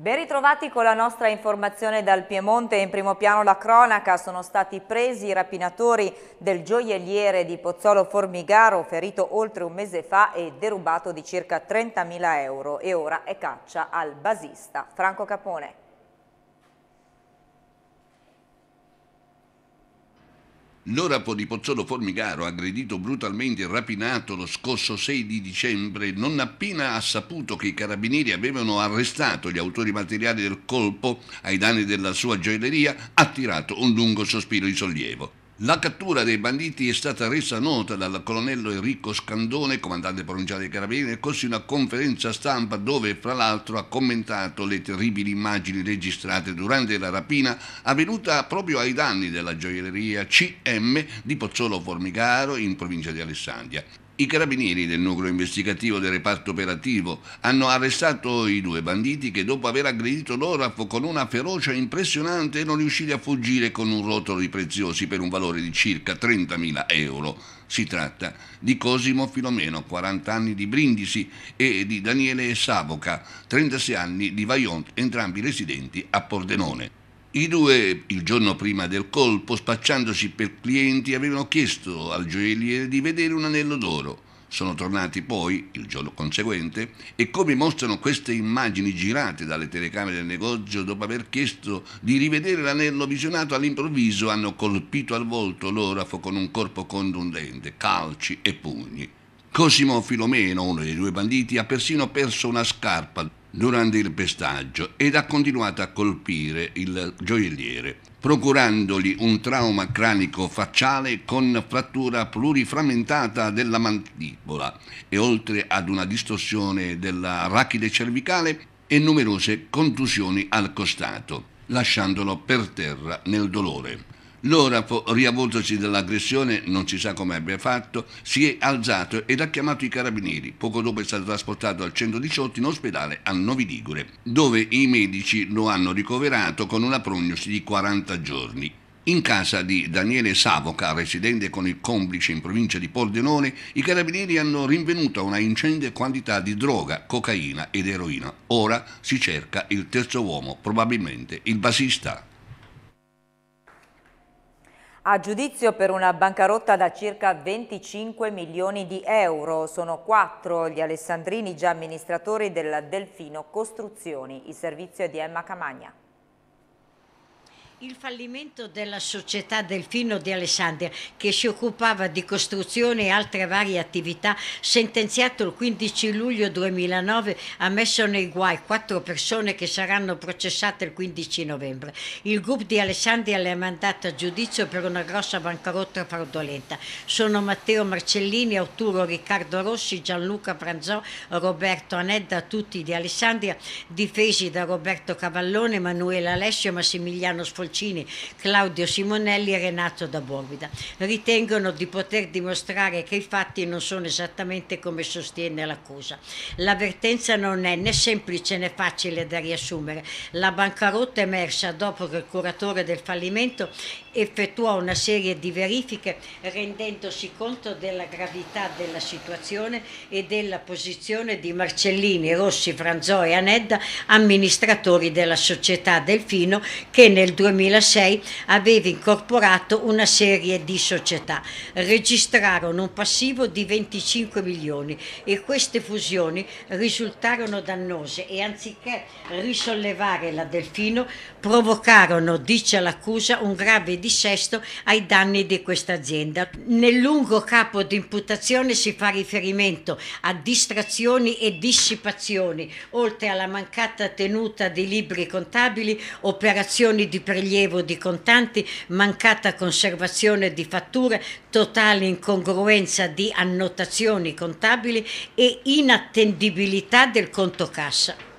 Ben ritrovati con la nostra informazione dal Piemonte. In primo piano la cronaca sono stati presi i rapinatori del gioielliere di Pozzolo Formigaro, ferito oltre un mese fa e derubato di circa 30.000 euro e ora è caccia al basista. Franco Capone. L'orapo di Pozzolo Formigaro, aggredito brutalmente e rapinato lo scorso 6 di dicembre, non appena ha saputo che i carabinieri avevano arrestato gli autori materiali del colpo ai danni della sua gioielleria, ha tirato un lungo sospiro di sollievo. La cattura dei banditi è stata resa nota dal colonnello Enrico Scandone, comandante provinciale dei Carabinieri, nel corso di una conferenza stampa dove, fra l'altro, ha commentato le terribili immagini registrate durante la rapina avvenuta proprio ai danni della gioielleria CM di Pozzolo Formigaro in provincia di Alessandria. I carabinieri del nucleo investigativo del reparto operativo hanno arrestato i due banditi che dopo aver aggredito l'Orafo con una ferocia impressionante erano riusciti a fuggire con un rotolo di preziosi per un valore di circa 30.000 euro. Si tratta di Cosimo Filomeno, 40 anni di Brindisi, e di Daniele Savoca, 36 anni di Vaillant, entrambi residenti a Pordenone. I due, il giorno prima del colpo, spacciandosi per clienti, avevano chiesto al gioielliere di vedere un anello d'oro. Sono tornati poi, il giorno conseguente, e come mostrano queste immagini girate dalle telecamere del negozio, dopo aver chiesto di rivedere l'anello visionato all'improvviso, hanno colpito al volto l'orafo con un corpo contundente, calci e pugni. Cosimo Filomeno, uno dei due banditi, ha persino perso una scarpa durante il pestaggio ed ha continuato a colpire il gioielliere, procurandogli un trauma cranico facciale con frattura pluriframmentata della mandibola e oltre ad una distorsione della rachide cervicale e numerose contusioni al costato, lasciandolo per terra nel dolore. L'orafo, riavvoltosi dall'aggressione, non si sa come abbia fatto, si è alzato ed ha chiamato i carabinieri. Poco dopo è stato trasportato al 118 in ospedale a Novi Ligure, dove i medici lo hanno ricoverato con una prognosi di 40 giorni. In casa di Daniele Savoca, residente con il complice in provincia di Pordenone, i carabinieri hanno rinvenuto una ingente quantità di droga, cocaina ed eroina. Ora si cerca il terzo uomo, probabilmente il basista. A giudizio per una bancarotta da circa 25 milioni di euro. Sono quattro gli alessandrini già amministratori del Delfino Costruzioni. Il servizio è di Emma Camagna. Il fallimento della società Delfino di Alessandria, che si occupava di costruzione e altre varie attività, sentenziato il 15 luglio 2009, ha messo nei guai quattro persone che saranno processate il 15 novembre. Il gruppo di Alessandria le ha mandato a giudizio per una grossa bancarotta fraudolenta. Sono Matteo Marcellini, Arturo Riccardo Rossi, Gianluca Franzò, Roberto Anedda, tutti di Alessandria, difesi da Roberto Cavallone, Emanuele Alessio, Massimiliano Sfolgini Dolcini, Claudio Simonelli e Renato da Borbida. Ritengono di poter dimostrare che i fatti non sono esattamente come sostiene l'accusa. L'avvertenza non è né semplice né facile da riassumere. La bancarotta emersa dopo che il curatore del fallimento effettuò una serie di verifiche rendendosi conto della gravità della situazione e della posizione di Marcellini, Rossi, Franzò e Anedda, amministratori della società Delfino che nel 2000 2006 aveva incorporato una serie di società. Registrarono un passivo di 25 milioni e queste fusioni risultarono dannose e anziché risollevare la Delfino provocarono, dice l'accusa, un grave dissesto ai danni di questa azienda. Nel lungo capo di imputazione si fa riferimento a distrazioni e dissipazioni, oltre alla mancata tenuta di libri contabili, operazioni di prelievo di contanti, mancata conservazione di fatture, totale incongruenza di annotazioni contabili e inattendibilità del conto cassa.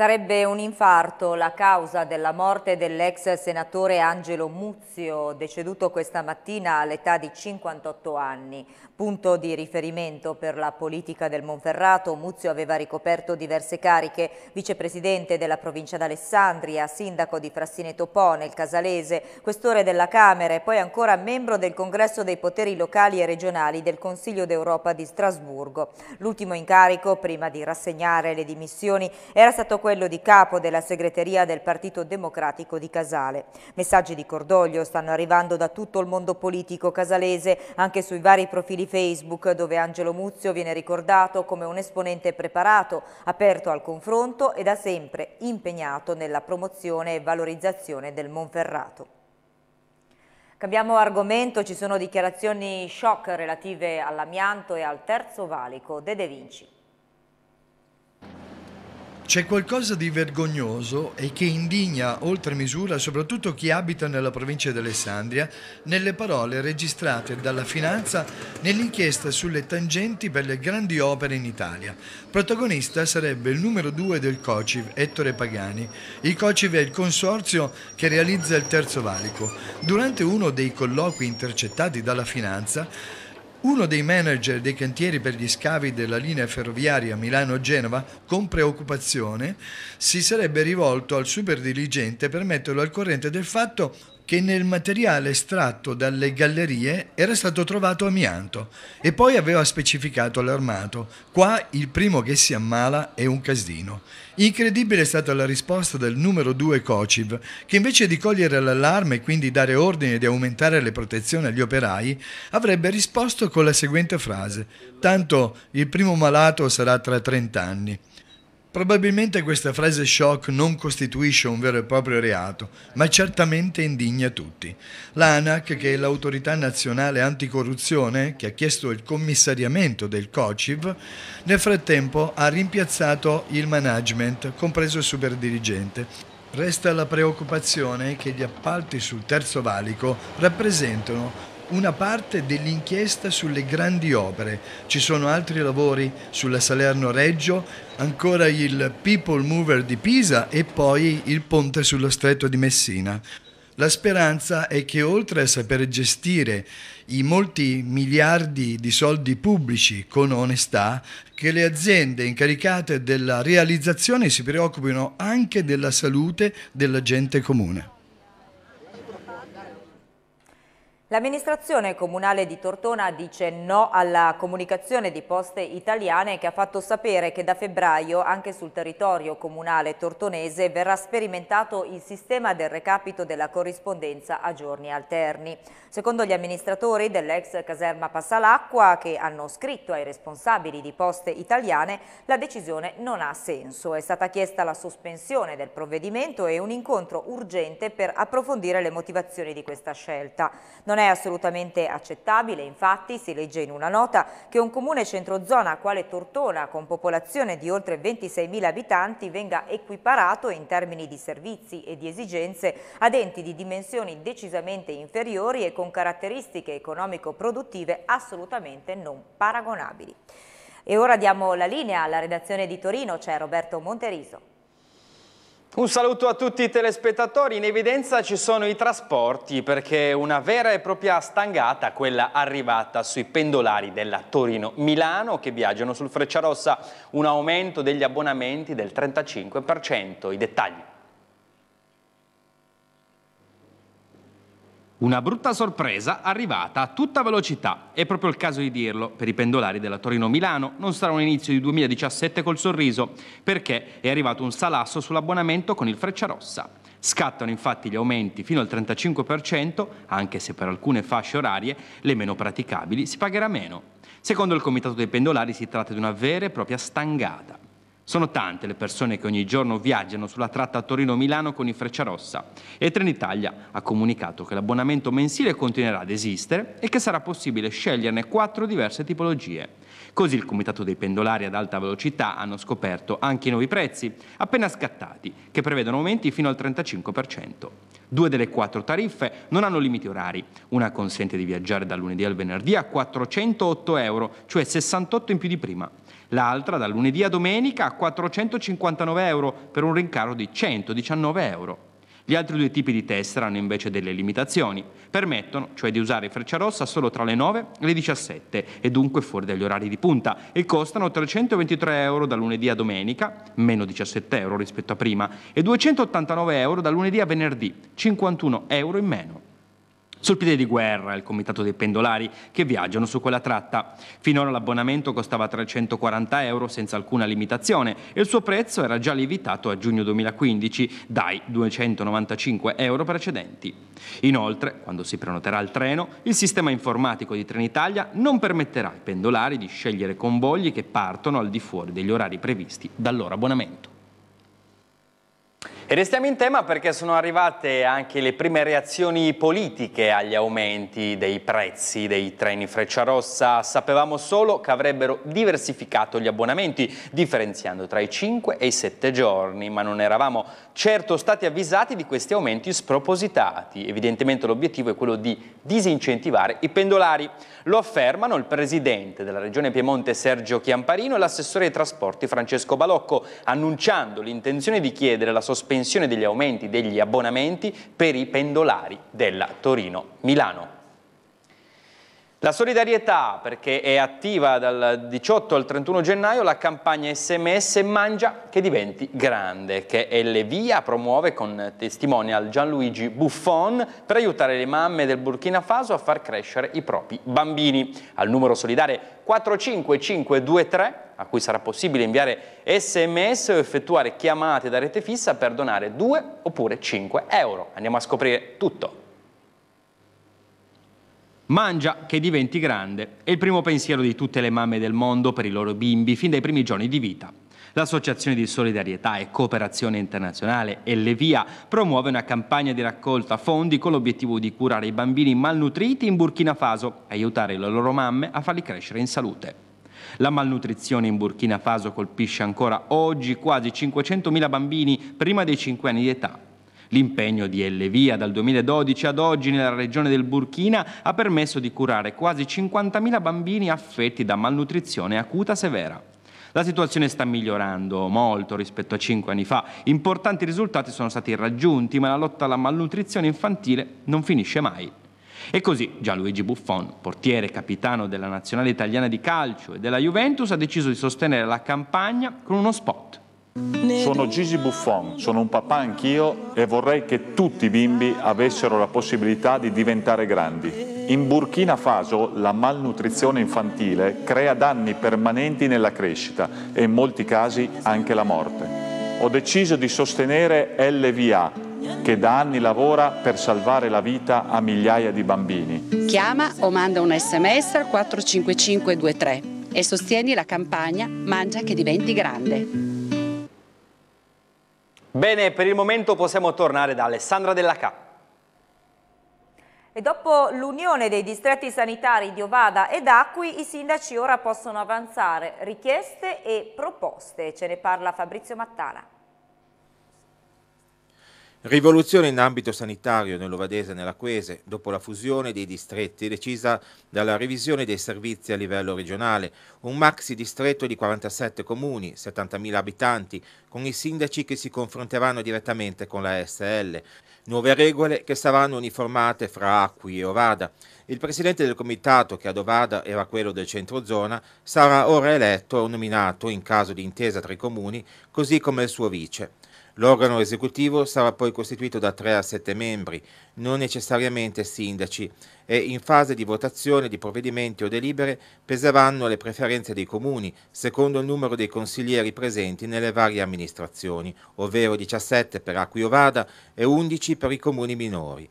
Sarebbe un infarto la causa della morte dell'ex senatore Angelo Muzio, deceduto questa mattina all'età di 58 anni. Punto di riferimento per la politica del Monferrato, Muzio aveva ricoperto diverse cariche, vicepresidente della provincia d'Alessandria, sindaco di Frassineto Po nel Casalese, questore della Camera e poi ancora membro del Congresso dei poteri locali e regionali del Consiglio d'Europa di Strasburgo. L'ultimo incarico, prima di rassegnare le dimissioni, era stato quello di capo della segreteria del Partito Democratico di Casale. Messaggi di cordoglio stanno arrivando da tutto il mondo politico casalese, anche sui vari profili Facebook dove Angelo Muzio viene ricordato come un esponente preparato, aperto al confronto e da sempre impegnato nella promozione e valorizzazione del Monferrato. Cambiamo argomento, ci sono dichiarazioni shock relative all'amianto e al terzo valico. De De Vinci. C'è qualcosa di vergognoso e che indigna oltre misura soprattutto chi abita nella provincia di Alessandria nelle parole registrate dalla finanza nell'inchiesta sulle tangenti per le grandi opere in Italia. Protagonista sarebbe il numero due del COCIV, Ettore Pagani. Il COCIV è il consorzio che realizza il terzo valico. Durante uno dei colloqui intercettati dalla finanza, uno dei manager dei cantieri per gli scavi della linea ferroviaria Milano-Genova, con preoccupazione, si sarebbe rivolto al superdirigente per metterlo al corrente del fatto che nel materiale estratto dalle gallerie era stato trovato amianto e poi aveva specificato l'armato. Qua il primo che si ammala è un casino. Incredibile è stata la risposta del numero 2 Cociv, che invece di cogliere l'allarme e quindi dare ordine di aumentare le protezioni agli operai, avrebbe risposto con la seguente frase: Tanto il primo malato sarà tra 30 anni. Probabilmente questa frase shock non costituisce un vero e proprio reato, ma certamente indigna tutti. L'ANAC, che è l'autorità nazionale anticorruzione, che ha chiesto il commissariamento del COCIV, nel frattempo ha rimpiazzato il management, compreso il superdirigente. Resta la preoccupazione che gli appalti sul terzo valico rappresentano una parte dell'inchiesta sulle grandi opere. Ci sono altri lavori sulla Salerno-Reggio, ancora il People Mover di Pisa e poi il ponte sullo stretto di Messina. La speranza è che oltre a saper gestire i molti miliardi di soldi pubblici con onestà, che le aziende incaricate della realizzazione si preoccupino anche della salute della gente comune. L'amministrazione comunale di Tortona dice no alla comunicazione di poste italiane che ha fatto sapere che da febbraio anche sul territorio comunale tortonese verrà sperimentato il sistema del recapito della corrispondenza a giorni alterni. Secondo gli amministratori dell'ex caserma Passalacqua che hanno scritto ai responsabili di poste italiane la decisione non ha senso. È stata chiesta la sospensione del provvedimento e un incontro urgente per approfondire le motivazioni di questa scelta. Non è assolutamente accettabile, infatti, si legge in una nota, che un comune centrozona quale Tortona, con popolazione di oltre 26.000 abitanti, venga equiparato in termini di servizi e di esigenze ad enti di dimensioni decisamente inferiori e con caratteristiche economico-produttive assolutamente non paragonabili. E ora diamo la linea alla redazione di Torino, c'è Roberto Monteriso. Un saluto a tutti i telespettatori, in evidenza ci sono i trasporti perché una vera e propria stangata, quella arrivata sui pendolari della Torino-Milano che viaggiano sul Frecciarossa, un aumento degli abbonamenti del 35%, i dettagli. Una brutta sorpresa arrivata a tutta velocità, è proprio il caso di dirlo, per i pendolari della Torino-Milano non sarà un inizio di 2017 col sorriso, perché è arrivato un salasso sull'abbonamento con il Frecciarossa. Scattano infatti gli aumenti fino al 35%, anche se per alcune fasce orarie, le meno praticabili, si pagherà meno. Secondo il Comitato dei Pendolari si tratta di una vera e propria stangata. Sono tante le persone che ogni giorno viaggiano sulla tratta Torino-Milano con i Frecciarossa e Trenitalia ha comunicato che l'abbonamento mensile continuerà ad esistere e che sarà possibile sceglierne quattro diverse tipologie. Così il Comitato dei Pendolari ad alta velocità hanno scoperto anche i nuovi prezzi, appena scattati, che prevedono aumenti fino al 35%. Due delle quattro tariffe non hanno limiti orari. Una consente di viaggiare dal lunedì al venerdì a 408 euro, cioè 68 in più di prima l'altra dal lunedì a domenica a 459 euro per un rincaro di 119 euro. Gli altri due tipi di tessera hanno invece delle limitazioni. Permettono, cioè di usare Frecciarossa solo tra le 9 e le 17 e dunque fuori dagli orari di punta e costano 323 euro da lunedì a domenica, meno 17 euro rispetto a prima, e 289 euro da lunedì a venerdì, 51 euro in meno. Sul piede di guerra il comitato dei pendolari che viaggiano su quella tratta. Finora l'abbonamento costava 340 euro senza alcuna limitazione e il suo prezzo era già lievitato a giugno 2015 dai 295 euro precedenti. Inoltre, quando si prenoterà il treno, il sistema informatico di Trenitalia non permetterà ai pendolari di scegliere convogli che partono al di fuori degli orari previsti dal loro abbonamento. E restiamo in tema perché sono arrivate anche le prime reazioni politiche agli aumenti dei prezzi dei treni Frecciarossa. Sapevamo solo che avrebbero diversificato gli abbonamenti, differenziando tra i 5 e i 7 giorni, ma non eravamo certo stati avvisati di questi aumenti spropositati. Evidentemente l'obiettivo è quello di disincentivare i pendolari. Lo affermano il presidente della Regione Piemonte Sergio Chiamparino e l'assessore ai trasporti Francesco Balocco, annunciando l'intenzione di chiedere la sospensione sospensione degli aumenti degli abbonamenti per i pendolari della Torino-Milano. La solidarietà, perché è attiva dal 18 al 31 gennaio la campagna SMS Mangia che diventi grande, che Elevia promuove con testimonial Gianluigi Buffon per aiutare le mamme del Burkina Faso a far crescere i propri bambini. Al numero solidale 45523, a cui sarà possibile inviare sms o effettuare chiamate da rete fissa per donare 2 oppure 5 euro. Andiamo a scoprire tutto. Mangia che diventi grande è il primo pensiero di tutte le mamme del mondo per i loro bimbi fin dai primi giorni di vita. L'Associazione di Solidarietà e Cooperazione Internazionale Ellevia promuove una campagna di raccolta fondi con l'obiettivo di curare i bambini malnutriti in Burkina Faso e aiutare le loro mamme a farli crescere in salute. La malnutrizione in Burkina Faso colpisce ancora oggi quasi 500.000 bambini prima dei 5 anni di età L'impegno di Ellevia dal 2012 ad oggi nella regione del Burkina ha permesso di curare quasi 50.000 bambini affetti da malnutrizione acuta severa. La situazione sta migliorando molto rispetto a cinque anni fa. Importanti risultati sono stati raggiunti, ma la lotta alla malnutrizione infantile non finisce mai. E così Gianluigi Buffon, portiere e capitano della nazionale italiana di calcio e della Juventus, ha deciso di sostenere la campagna con uno spot. Sono Gigi Buffon, sono un papà anch'io e vorrei che tutti i bimbi avessero la possibilità di diventare grandi. In Burkina Faso la malnutrizione infantile crea danni permanenti nella crescita e in molti casi anche la morte. Ho deciso di sostenere LVA, che da anni lavora per salvare la vita a migliaia di bambini. Chiama o manda un sms al 45523 e sostieni la campagna Mangia che diventi grande. Bene, per il momento possiamo tornare da Alessandra Della Ca. E dopo l'unione dei distretti sanitari di Ovada ed Acqui, i sindaci ora possono avanzare richieste e proposte. Ce ne parla Fabrizio Mattala. Rivoluzione in ambito sanitario nell'Ovadese e nell'Acquese, dopo la fusione dei distretti decisa dalla revisione dei servizi a livello regionale, un maxi distretto di 47 comuni, 70.000 abitanti, con i sindaci che si confronteranno direttamente con la SL, nuove regole che saranno uniformate fra Acqui e Ovada. Il presidente del comitato, che ad Ovada era quello del centro-zona, sarà ora eletto o nominato in caso di intesa tra i comuni, così come il suo vice. L'organo esecutivo sarà poi costituito da 3 a 7 membri, non necessariamente sindaci, e in fase di votazione di provvedimenti o delibere peseranno le preferenze dei comuni secondo il numero dei consiglieri presenti nelle varie amministrazioni, ovvero 17 per Acquiovada e 11 per i comuni minori.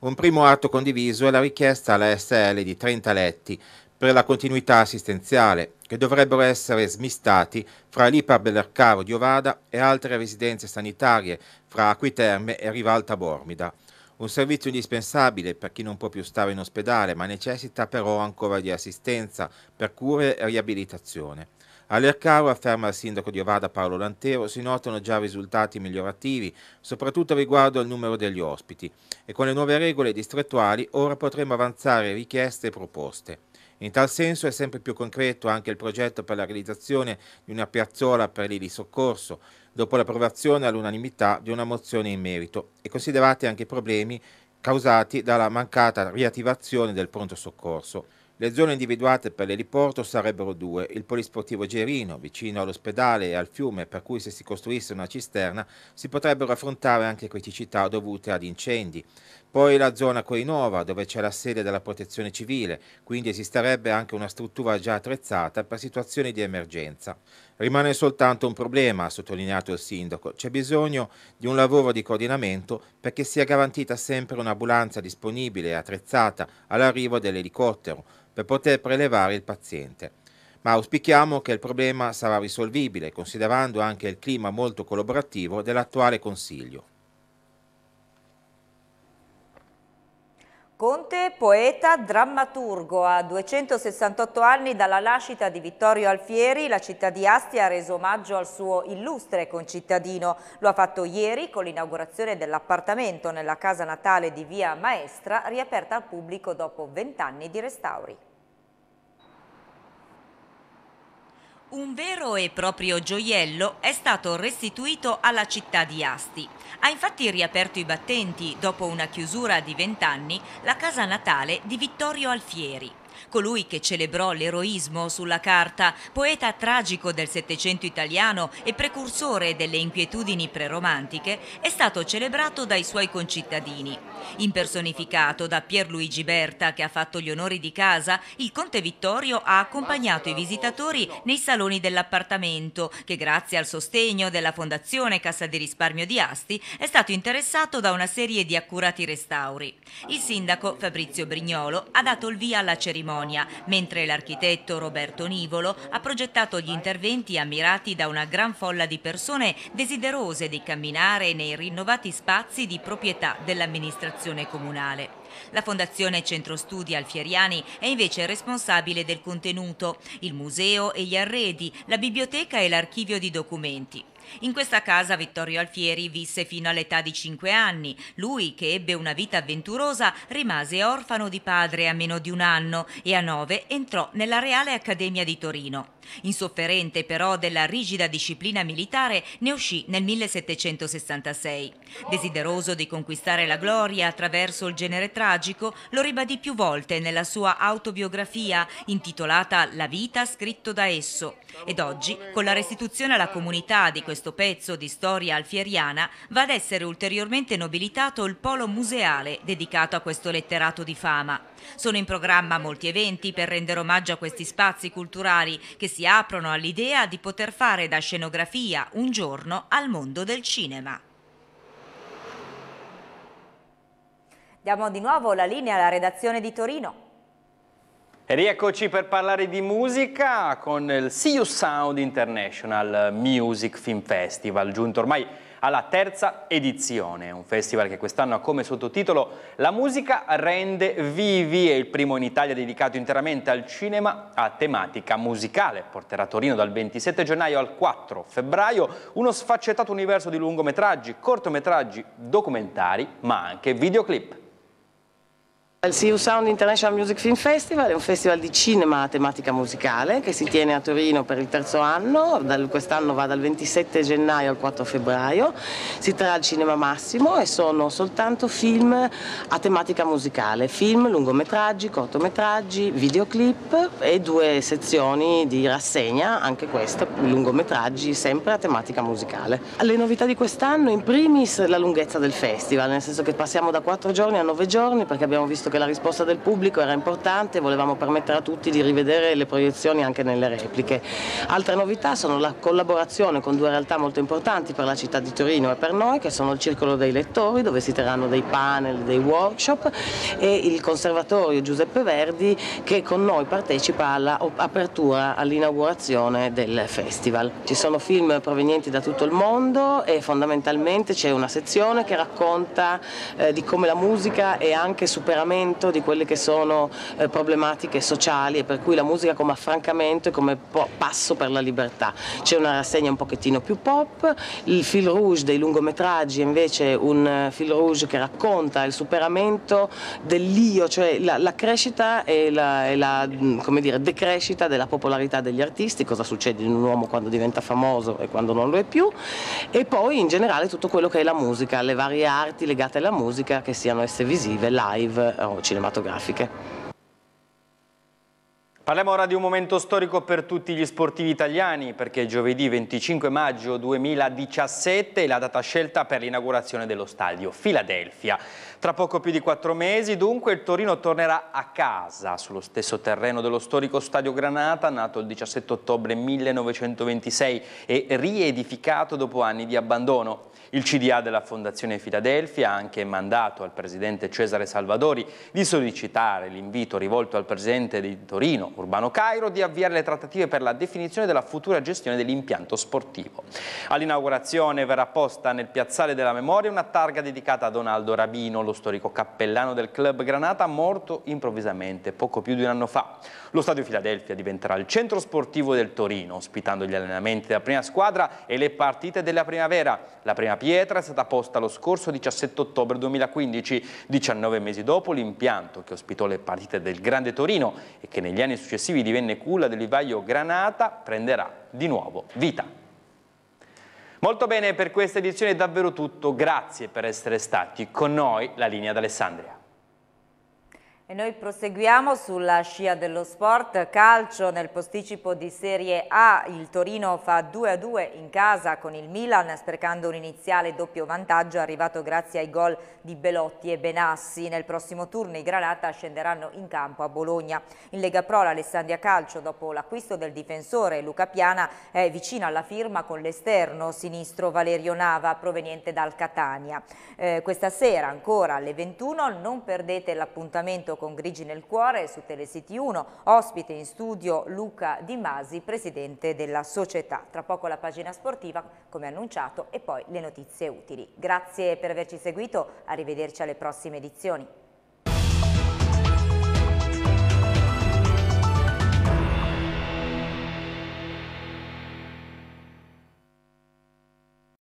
Un primo atto condiviso è la richiesta alla SL di 30 letti per la continuità assistenziale, che dovrebbero essere smistati fra l'IPA Bellercaro di Ovada e altre residenze sanitarie fra Acquiterme e Rivalta Bormida. Un servizio indispensabile per chi non può più stare in ospedale, ma necessita però ancora di assistenza per cure e riabilitazione. All'Ercaro, afferma il sindaco di Ovada Paolo Lantero, si notano già risultati migliorativi, soprattutto riguardo al numero degli ospiti, e con le nuove regole distrettuali ora potremo avanzare richieste e proposte. In tal senso è sempre più concreto anche il progetto per la realizzazione di una piazzola per lì di soccorso, dopo l'approvazione all'unanimità di una mozione in merito e considerati anche i problemi causati dalla mancata riattivazione del pronto soccorso. Le zone individuate per l'eliporto sarebbero due, il polisportivo Gerino, vicino all'ospedale e al fiume, per cui se si costruisse una cisterna si potrebbero affrontare anche criticità dovute ad incendi. Poi la zona Coinova, dove c'è la sede della protezione civile, quindi esisterebbe anche una struttura già attrezzata per situazioni di emergenza. Rimane soltanto un problema, ha sottolineato il sindaco, c'è bisogno di un lavoro di coordinamento perché sia garantita sempre un'ambulanza disponibile e attrezzata all'arrivo dell'elicottero per poter prelevare il paziente. Ma auspichiamo che il problema sarà risolvibile, considerando anche il clima molto collaborativo dell'attuale Consiglio. Conte, poeta, drammaturgo. A 268 anni dalla nascita di Vittorio Alfieri, la città di Asti ha reso omaggio al suo illustre concittadino. Lo ha fatto ieri con l'inaugurazione dell'appartamento nella casa natale di Via Maestra, riaperta al pubblico dopo vent'anni di restauri. Un vero e proprio gioiello è stato restituito alla città di Asti. Ha infatti riaperto i battenti, dopo una chiusura di vent'anni, la casa natale di Vittorio Alfieri colui che celebrò l'eroismo sulla carta, poeta tragico del Settecento italiano e precursore delle inquietudini preromantiche, è stato celebrato dai suoi concittadini. Impersonificato da Pierluigi Berta, che ha fatto gli onori di casa, il conte Vittorio ha accompagnato i visitatori nei saloni dell'appartamento, che grazie al sostegno della Fondazione Cassa di Risparmio di Asti è stato interessato da una serie di accurati restauri. Il sindaco Fabrizio Brignolo ha dato il via alla cerimonia cerimonia, mentre l'architetto Roberto Nivolo ha progettato gli interventi ammirati da una gran folla di persone desiderose di camminare nei rinnovati spazi di proprietà dell'amministrazione comunale. La Fondazione Centro Studi Alfieriani è invece responsabile del contenuto, il museo e gli arredi, la biblioteca e l'archivio di documenti. In questa casa Vittorio Alfieri visse fino all'età di 5 anni. Lui, che ebbe una vita avventurosa, rimase orfano di padre a meno di un anno e a 9 entrò nella Reale Accademia di Torino. Insofferente però della rigida disciplina militare, ne uscì nel 1766. Desideroso di conquistare la gloria attraverso il genere tragico, lo ribadì più volte nella sua autobiografia intitolata La vita scritto da esso. Ed oggi, con la restituzione alla comunità di questo pezzo di storia alfieriana, va ad essere ulteriormente nobilitato il polo museale dedicato a questo letterato di fama. Sono in programma molti eventi per rendere omaggio a questi spazi culturali che si aprono all'idea di poter fare da scenografia un giorno al mondo del cinema. Diamo di nuovo la linea alla redazione di Torino. E rieccoci per parlare di musica con il See Sound International Music Film Festival, giunto ormai alla terza edizione, un festival che quest'anno ha come sottotitolo La musica rende vivi, è il primo in Italia dedicato interamente al cinema a tematica musicale. Porterà a Torino dal 27 gennaio al 4 febbraio uno sfaccettato universo di lungometraggi, cortometraggi, documentari, ma anche videoclip. Il CU Sound International Music Film Festival è un festival di cinema a tematica musicale che si tiene a Torino per il terzo anno, quest'anno va dal 27 gennaio al 4 febbraio, si terrà al Cinema Massimo e sono soltanto film a tematica musicale, film, lungometraggi, cortometraggi, videoclip e due sezioni di rassegna, anche queste, lungometraggi sempre a tematica musicale. Le novità di quest'anno in primis la lunghezza del festival, nel senso che passiamo da 4 giorni a 9 giorni perché abbiamo visto visto che la risposta del pubblico era importante, volevamo permettere a tutti di rivedere le proiezioni anche nelle repliche. Altre novità sono la collaborazione con due realtà molto importanti per la città di Torino e per noi, che sono il Circolo dei Lettori, dove si terranno dei panel, dei workshop, e il Conservatorio Giuseppe Verdi, che con noi partecipa all'apertura, all'inaugurazione del festival. Ci sono film provenienti da tutto il mondo e fondamentalmente c'è una sezione che racconta eh, di come la musica è anche superamento superamento di quelle che sono eh, problematiche sociali e per cui la musica come affrancamento e come passo per la libertà. C'è una rassegna un pochettino più pop, il fil rouge dei lungometraggi è invece un eh, fil rouge che racconta il superamento dell'io, cioè la, la crescita e la, e la dire, decrescita della popolarità degli artisti, cosa succede in un uomo quando diventa famoso e quando non lo è più, e poi in generale tutto quello che è la musica, le varie arti legate alla musica, che siano esse visive, live o cinematografiche. Parliamo ora di un momento storico per tutti gli sportivi italiani perché giovedì 25 maggio 2017 è la data scelta per l'inaugurazione dello stadio Philadelphia. Tra poco più di quattro mesi dunque il Torino tornerà a casa sullo stesso terreno dello storico stadio Granata nato il 17 ottobre 1926 e riedificato dopo anni di abbandono. Il CDA della Fondazione Filadelfia ha anche mandato al Presidente Cesare Salvadori di sollecitare l'invito rivolto al Presidente di Torino, Urbano Cairo, di avviare le trattative per la definizione della futura gestione dell'impianto sportivo. All'inaugurazione verrà posta nel Piazzale della Memoria una targa dedicata a Donaldo Rabino, lo storico cappellano del club Granata, morto improvvisamente poco più di un anno fa. Lo Stadio Filadelfia diventerà il centro sportivo del Torino, ospitando gli allenamenti della prima squadra e le partite della primavera. La prima pietra è stata posta lo scorso 17 ottobre 2015, 19 mesi dopo l'impianto che ospitò le partite del Grande Torino e che negli anni successivi divenne culla del vivaio Granata, prenderà di nuovo vita. Molto bene, per questa edizione è davvero tutto. Grazie per essere stati con noi, la linea d'Alessandria. E noi proseguiamo sulla scia dello sport, calcio nel posticipo di Serie A, il Torino fa 2-2 in casa con il Milan sprecando un iniziale doppio vantaggio arrivato grazie ai gol di Belotti e Benassi. Nel prossimo turno i Granata scenderanno in campo a Bologna. In Lega Pro l'Alessandia Calcio dopo l'acquisto del difensore Luca Piana è vicino alla firma con l'esterno sinistro Valerio Nava proveniente dal Catania. Eh, questa sera ancora alle 21 non perdete l'appuntamento con Grigi nel Cuore su Telesiti 1, ospite in studio Luca Di Masi, presidente della società. Tra poco la pagina sportiva, come annunciato, e poi le notizie utili. Grazie per averci seguito, arrivederci alle prossime edizioni.